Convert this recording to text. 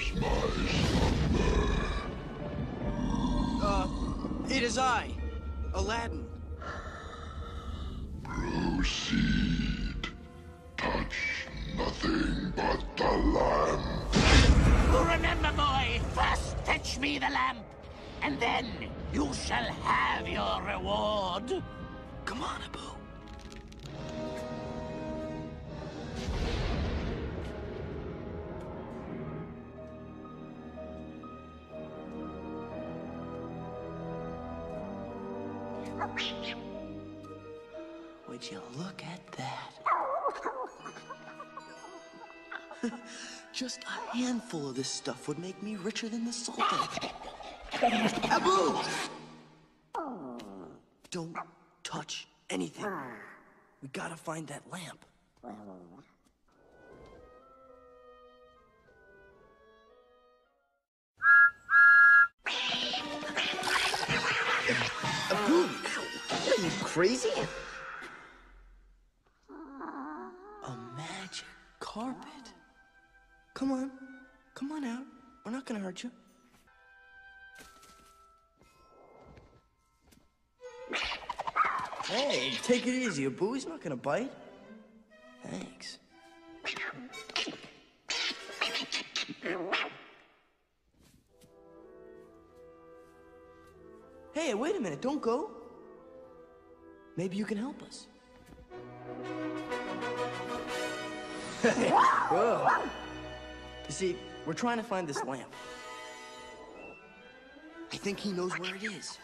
disturbs my slumber. Uh, it is I, Aladdin. Proceed. Touch nothing but the lamp. Remember, boy, first fetch me the lamp, and then you shall have your reward. Come on, Abu. Would you look at that? Just a handful of this stuff would make me richer than the Sultan. Abu! Don't touch anything. We gotta find that lamp. Crazy? A magic carpet. Come on. Come on out. We're not gonna hurt you. Hey, take it easy, Abu. He's not gonna bite. Thanks. Hey, wait a minute. Don't go. Maybe you can help us. Whoa. You see, we're trying to find this lamp. I think he knows where it is.